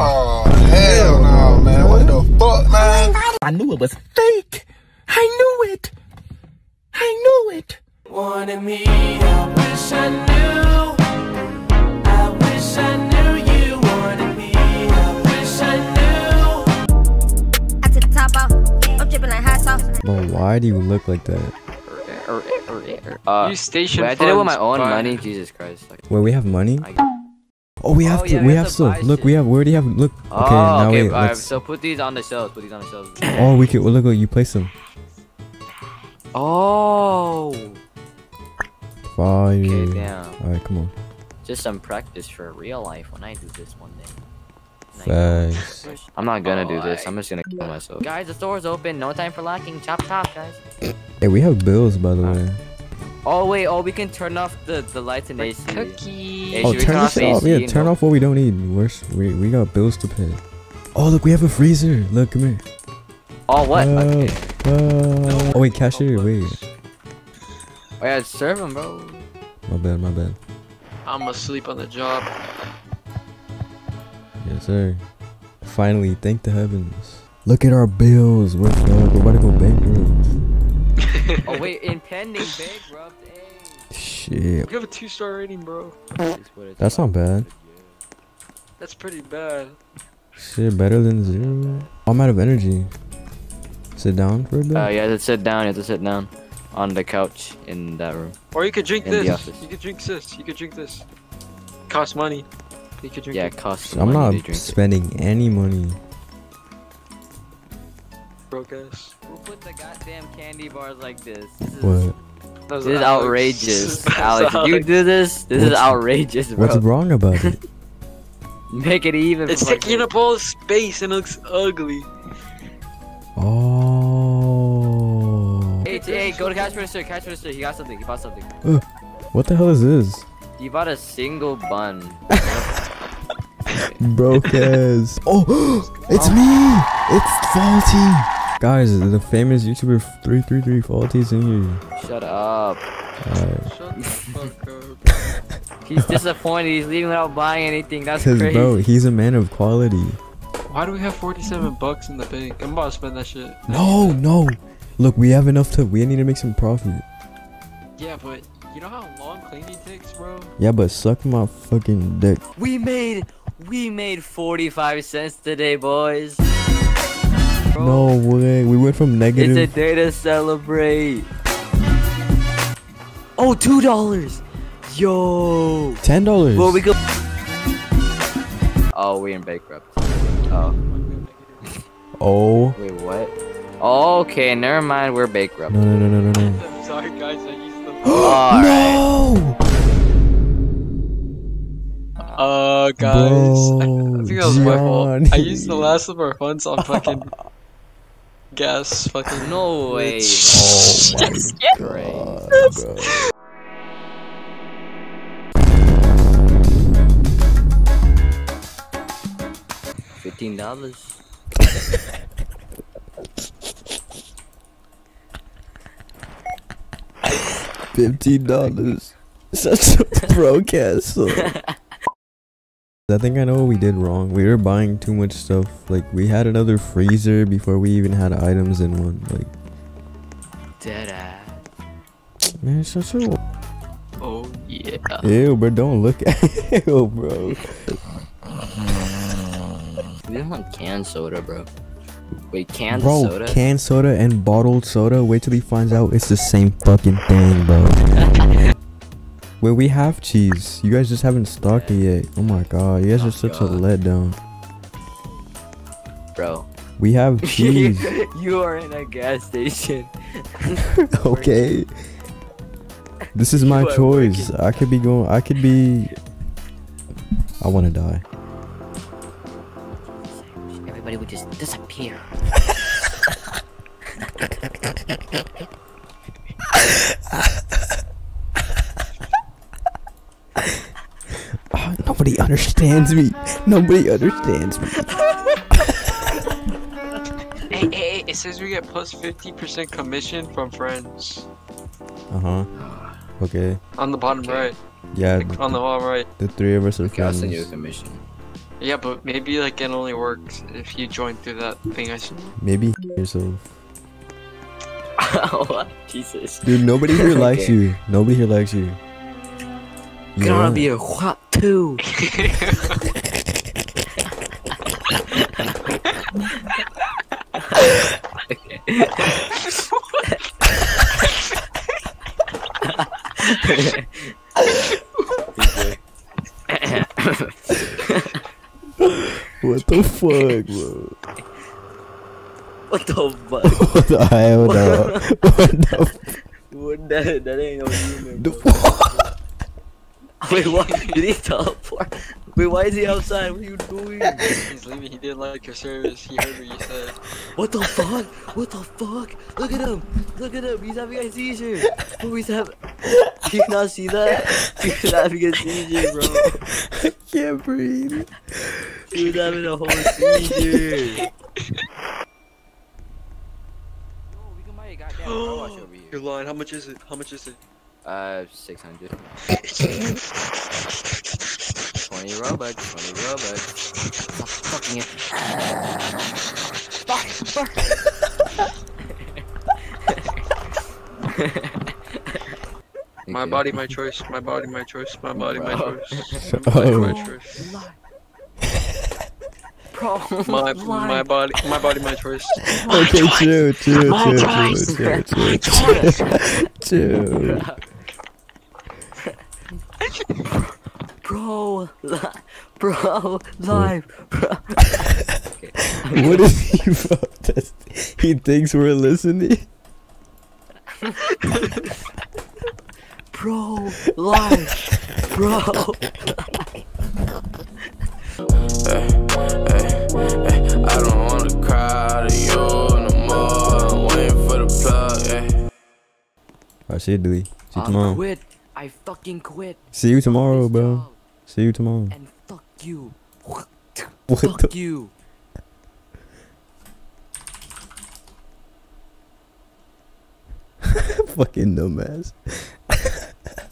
Oh, hell no, man. What the fuck, man? I knew it was fake. I knew it. I knew it. Wanted me, I wish I knew. I wish I knew you wanted me. I wish I knew. I took the top off. I'm dripping like hot sauce. Bro, why do you look like that? Uh, You station wait, I did it with my own but- money. Jesus Christ. Like, Wait, we have money? I, Oh, we have Oh, to. yeah, we, have, stuff. Look, shit. we have. We already have. Look. Okay, oh, now okay. wait. alright, Let's. so put these on the shelves. Put these on the shelves. Oh, we could. Well, look, look. You place them. Oh. Fire. Okay, damn. All right, come on. Just some practice for real life when I do this one day. Thanks. I go- Facts. I'm not gonna do this. I'm just gonna kill myself. Guys, the store's open. No time for lacking. Chop chop, guys. Hey, we have bills, by the Uh, way. Oh wait. Oh, we can turn off the the lights and AC. Cookie. Hey, Oh, turn turn this off off. AC Yeah, turn go- off what we don't need. Worse, we we got bills to pay. Oh, look, we have a freezer. Look, come here. Oh what? Oh, Okay. oh. oh wait, cashier, oh, wait. Oh yeah, serve them, bro. My bad, my bad. I'm asleep on the job. Yes, sir. Finally, thank the heavens. Look at our bills. We're fucked. We're about to go bankrupt. Oh wait, impending bankrupt. Hey. Shit. You have a two star rating, bro. This is what it's That's not bad. That's pretty bad. Shit, better than zero. I'm out of energy. Sit down for a bit. Uh, you have to sit down. You have to sit down on the couch in that room. Or you could drink In this. You could drink this. You could drink this. Costs money. You could drink Yeah, it, it costs I'm money not to drink it. spending any money. Broke ass. Who put the goddamn candy bars like this? This is, What? This is Alex. outrageous, That's Alex. If you do this, this is outrageous, bro. What's wrong about it? Make it even. It's for fuck's taking sake. up all the space and it looks ugly. Oh. Hey, hey, go to cash register. Cash register. He got something. He bought something. What the hell is this? He bought a single bun. Broke ass. Oh, it's oh. me. It's Faulty. Guys, the famous YouTuber 333 Faulty's in here. Shut up. Alright. Shut the fuck up. He's disappointed. He's leaving without buying anything. That's Cause crazy. bro, he's a man of quality. Why do we have 47 bucks in the bank? I'm about to spend that shit. No, no. Look, we have enough to. We need to make some profit. Yeah, but you know how long cleaning takes, bro? Yeah, but suck my fucking dick. We made we made 45 cents today, boys. Bro, No way. We went from negative. It's a day to celebrate. Oh, two dollars. Yo. Ten dollars. Well, we go. Oh, we're in bankrupt. Oh, Oh. wait, what? Oh, okay, never mind. We're bankrupt. No, no, no, no, no, no. I'm sorry, guys. I used the. Alright. no. Uh, guys. I, I think that was my fault. I used the last of our funds on fucking gas. Fucking. No way. Oh my Great. god, bro. Fifteen dollars. Fifteen dollars. Such a broke ass song. I think I know what we did wrong. We were buying too much stuff. Like we had another freezer before we even had items in one. Like Dead ass. man, it's such a Oh yeah. ew, bro. Don't look at ew, bro. We don't want canned soda, bro. Wait, canned Bro, soda? canned soda and bottled soda. Wait till he finds out it's the same fucking thing, bro. Wait, we have cheese. You guys just haven't stocked it yet. Oh my god, you guys Oh are such God. a letdown. bro. We have cheese. you are in a gas station. okay. This is my choice. I could be going. I could be. I want to die. Everybody would just disappear. nobody understands me. Nobody understands me. Hey, hey, hey, it says we get plus 50% commission from friends. Uh huh. Okay. On the bottom right. Yeah. Like, on the bottom right. The three of us are Okay, I'll send you a commission. Yeah, but maybe like it only works if you join through that thing I sent. Maybe yourself. what? Jesus. Dude, nobody here likes Okay. you. Nobody here likes you. You know Gonna that? be a what too? What the fuck, bro? What the fuck? What the hell, no? What the What that, that ain't no human. the fuck? Wait, what? Did he teleport? Wait, why is he outside? What are you doing? He's leaving. He didn't like your service. He heard what you said. What the fuck? What the fuck? Look at him! Look at him! He's having a seizure! Oh, he's having. Do you not see that? He's having a seizure, bro. I can't breathe. He was having a whole seizure. You're lying. How much is it? How much is it? Uh, 600. 20 Robux, 20 Robux. Stop fucking it. Fuck, fuck. My body, my choice. My body, my choice. My body, my choice. My body, my Oh. choice. Bro, My my body, my body, my choice. Okay, chill, chill, My chill, choice. chill, chill, chill, chill. Bro, li- bro, live, bro. What is he protesting? He thinks we're listening. Bro, live, bro. I don't wanna cry to you no more. I'm waiting for the plug. eh. Alright, see you, Dewey. See you I tomorrow. I fucking quit. See you tomorrow, bro. See you tomorrow. And fuck you. What fuck the? you. Fucking dumbass.